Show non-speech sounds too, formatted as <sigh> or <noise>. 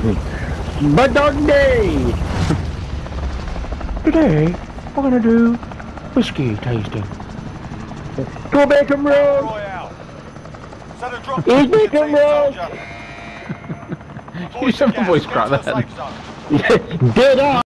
but dog day! Today, we're gonna do whiskey tasting. Go bacon roll! Royale. Set a drop Eat bacon team, roll. You just have a voice crack to the then. Dead <laughs> on!